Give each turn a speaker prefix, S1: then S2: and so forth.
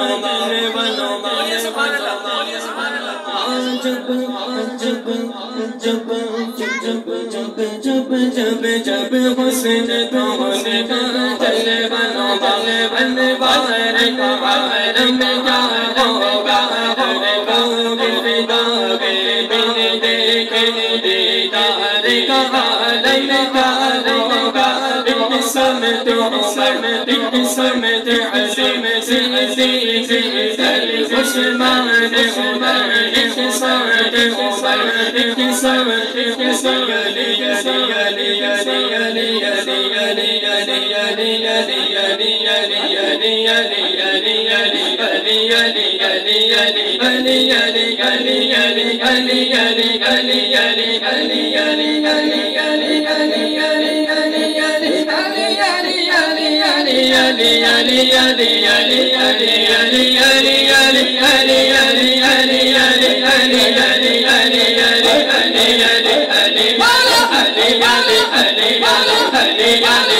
S1: بنوایہ جب جب جب جب جب جب جب جب بس بنو بالے بلے بارے کا دو گا بیدار دے گئے تارے کا دل کا دوگا صمد عمر بن صمد علي سيدي العثمان عمر بن صمد عمر بن صمد بن صمد Ali Ali Ali Ali Ali Ali Ali Ali Ali हरियाली हरियाली हरियाली हरियाली हरियाली हरियाली हरियाली हरियाली हरियाली हली वाल हरि वाल हली वाल हली वानी